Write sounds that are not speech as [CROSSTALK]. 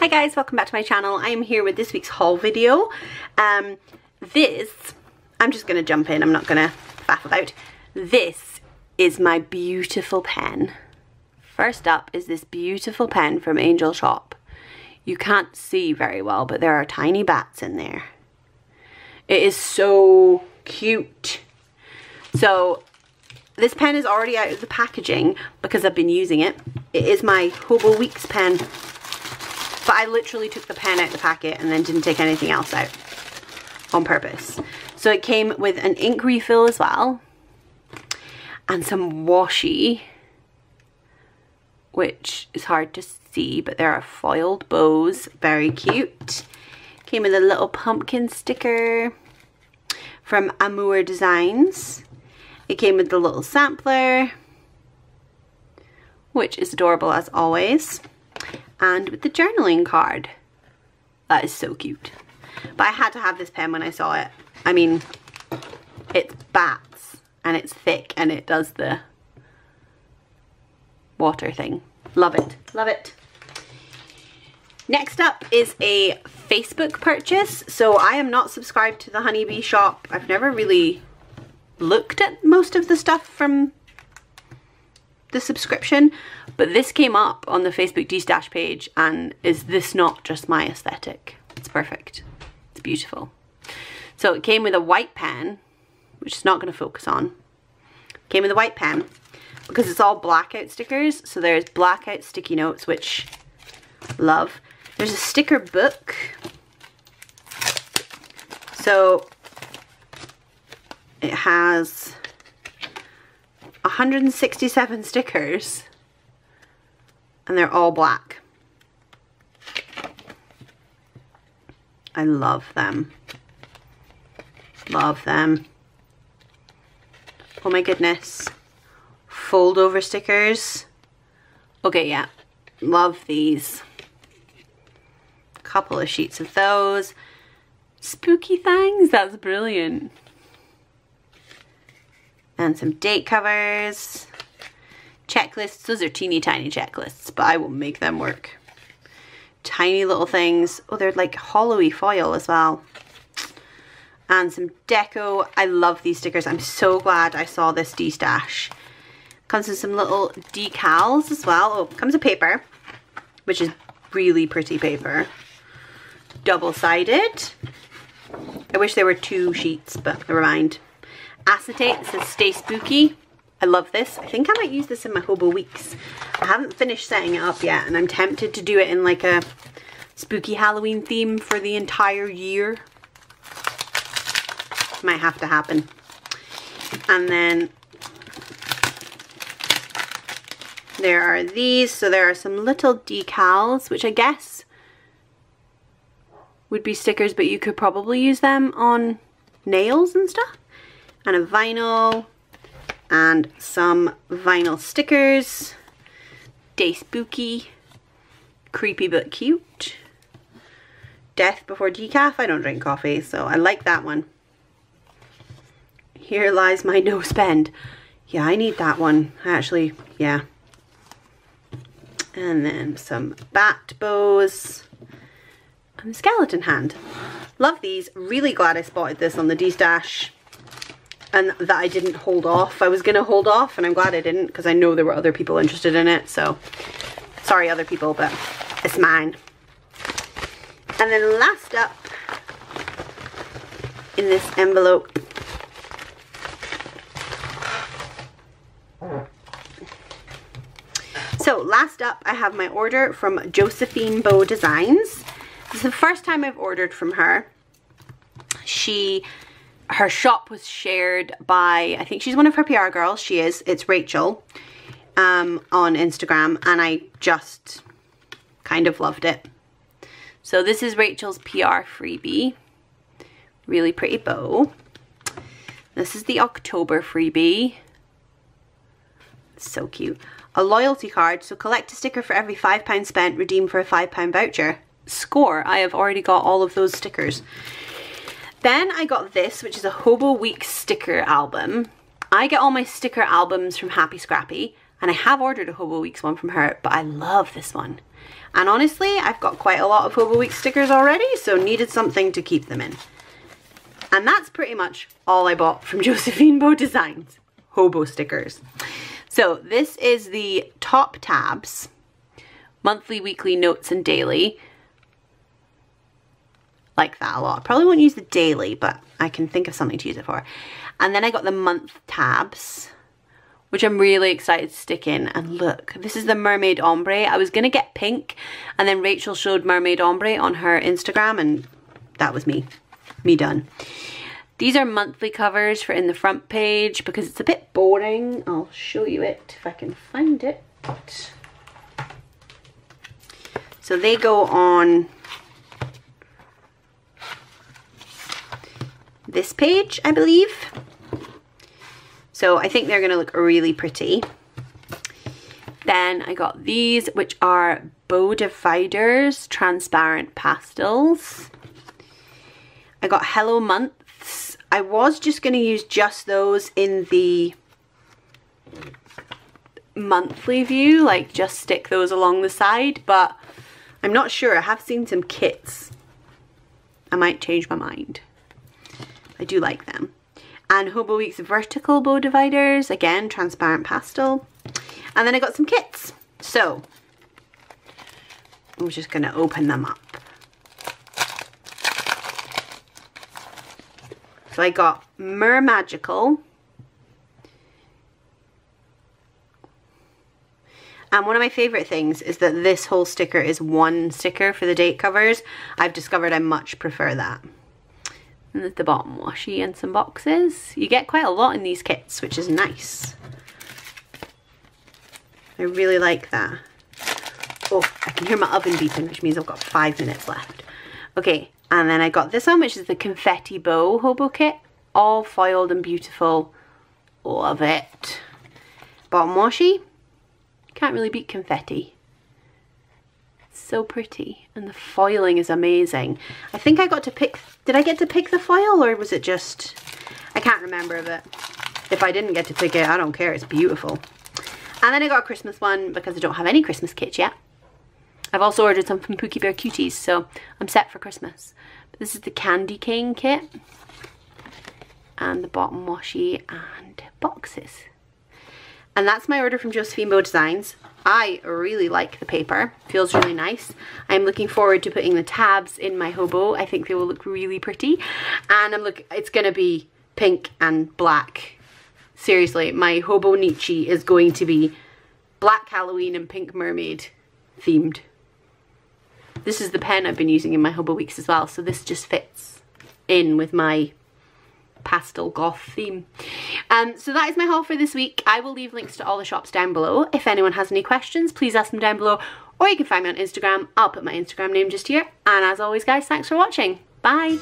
Hi guys, welcome back to my channel. I am here with this week's haul video. Um, this, I'm just gonna jump in, I'm not gonna faff about. This is my beautiful pen. First up is this beautiful pen from Angel Shoppe. You can't see very well, but there are tiny bats in there. It is so cute. So this pen is already out of the packaging because I've been using it. It is my Hobo Weeks pen but I literally took the pen out of the packet and then didn't take anything else out on purpose. So it came with an ink refill as well and some washi, which is hard to see, but there are foiled bows, very cute. Came with a little pumpkin sticker from Amour Designs. It came with the little sampler, which is adorable as always and with the journaling card. That is so cute. But I had to have this pen when I saw it. I mean, it's bats and it's thick and it does the water thing. Love it, love it. Next up is a Facebook purchase. So I am not subscribed to the Honey B Shop. I've never really looked at most of the stuff from the subscription, but this came up on the Facebook D-Stash page and is this not just my aesthetic? It's perfect. It's beautiful. So it came with a white pen, which is not going to focus on. Came with a white pen because it's all blackout stickers. So there's blackout sticky notes, which love. There's a sticker book. So it has 167 stickers and they're all black. I love them. Love them. Oh my goodness. Fold over stickers. Okay, yeah. Love these. Couple of sheets of those. Spooky things. That's brilliant and some date covers, checklists. Those are teeny tiny checklists, but I will make them work. Tiny little things. Oh, they're like hollowy foil as well. And some deco. I love these stickers. I'm so glad I saw this D-Stash. Comes with some little decals as well. Oh, comes with paper, which is really pretty paper. Double-sided. I wish there were two sheets, but never mind acetate. Says stay spooky. I love this. I think I might use this in my Hobo Weeks. I haven't finished setting it up yet and I'm tempted to do it in like a spooky Halloween theme for the entire year. Might have to happen. And then there are these. So there are some little decals, which I guess would be stickers, but you could probably use them on nails and stuff and a vinyl and some vinyl stickers. Day Spooky, creepy but cute. Death Before Decaf, I don't drink coffee, so I like that one. Here lies my [LAUGHS] no spend. Yeah, I need that one, I actually, yeah. And then some bat bows and skeleton hand. Love these, really glad I spotted this on the D-Stash and that I didn't hold off. I was gonna hold off and I'm glad I didn't because I know there were other people interested in it. So sorry other people, but it's mine. And then last up in this envelope So last up I have my order from Josephine Bow Designs. This is the first time I've ordered from her. She her shop was shared by, I think she's one of her PR girls. She is. It's Rachel um, on Instagram. And I just kind of loved it. So this is Rachel's PR freebie. Really pretty bow. This is the October freebie. So cute. A loyalty card. So collect a sticker for every £5 spent. Redeem for a £5 voucher. Score. I have already got all of those stickers. Then I got this, which is a Hobo Week sticker album. I get all my sticker albums from Happy Scrappy. And I have ordered a Hobo Weeks one from her, but I love this one. And honestly, I've got quite a lot of Hobo Week stickers already, so needed something to keep them in. And that's pretty much all I bought from [LAUGHS] Josephine Bow Designs. Hobo stickers. So this is the top tabs, monthly, weekly, notes, and daily. Like that a lot. Probably won't use the daily, but I can think of something to use it for. And then I got the month tabs which I'm really excited to stick in. And look, this is the Mermaid Ombre. I was to get pink, and then Rachel showed Mermaid Ombre on her Instagram, and that was me. Me done. These are monthly covers for in the front page because it's a bit boring. I'll show you it if I can find it. So they go on this page, I believe. So I think they're going to look really pretty. Then I got these, which are Bow Dividers Transparent Pastels. I got Hello Months. I was just going to use just those in the monthly view, like just stick those along the side, but I'm not sure. I have seen some kits. I might change my mind. I do like them and Hobo Week's vertical bow dividers, again transparent pastel. And then I got some kits. So I'm just going to open them up. So I got Mer Magical. And one of my favourite things is that this whole sticker is one sticker for the date covers. I've discovered I much prefer that. And the bottom washi and some boxes. You get quite a lot in these kits, which is nice. I really like that. Oh, I can hear my oven beeping, which means I've got five minutes left. Okay, and then I got this one, which is the Confetti Bow Hobo Kit. All foiled and beautiful. Love it. Bottom washi. Can't really beat confetti so pretty and the foiling is amazing. I think I got to pick, did I get to pick the foil or was it just, I can't remember but if I didn't get to pick it, I don't care, it's beautiful. And then I got a Christmas one because I don't have any Christmas kits yet. I've also ordered some from Pookie Bear Cuties, so I'm set for Christmas. But this is the Candy Cane kit. And the bottom washi and boxes. And that's my order from Josephine Bow Designs. I really like the paper. Feels really nice. I'm looking forward to putting the tabs in my hobo. I think they will look really pretty. And I'm look it's gonna be pink and black. Seriously, my Hobonichi is going to be black Halloween and pink mermaid themed. This is the pen I've been using in my hobo weeks as well, so this just fits in with my pastel goth theme. Um, so that is my haul for this week. I will leave links to all the shops down below. If anyone has any questions, please ask them down below or you can find me on Instagram. I'll put my Instagram name just here. And as always guys, thanks for watching. Bye!